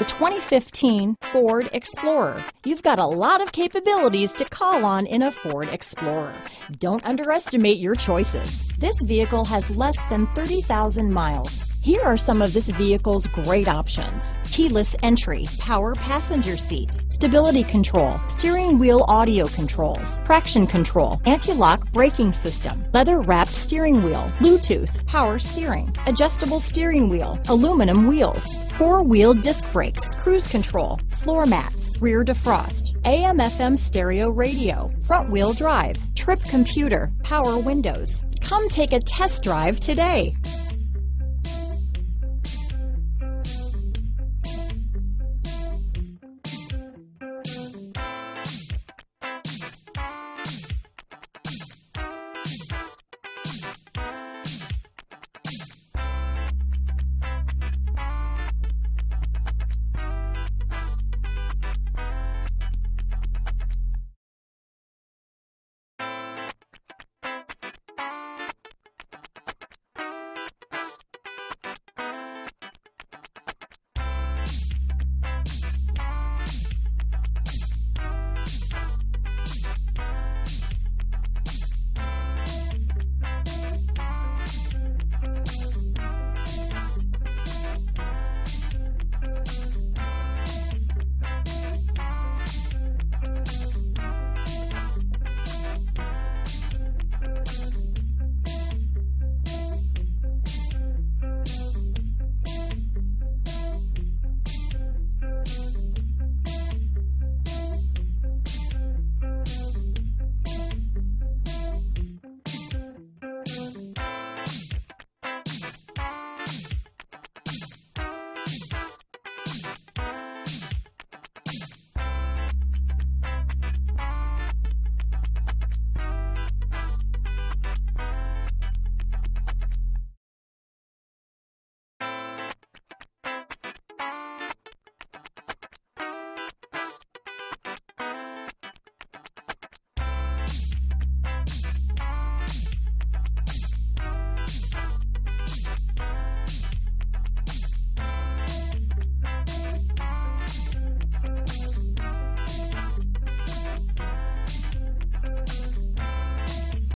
The 2015 Ford Explorer. You've got a lot of capabilities to call on in a Ford Explorer. Don't underestimate your choices. This vehicle has less than 30,000 miles. Here are some of this vehicle's great options. Keyless entry, power passenger seat, stability control, steering wheel audio controls, traction control, anti-lock braking system, leather wrapped steering wheel, Bluetooth, power steering, adjustable steering wheel, aluminum wheels, four wheel disc brakes, cruise control, floor mats, rear defrost, AM FM stereo radio, front wheel drive, trip computer, power windows. Come take a test drive today.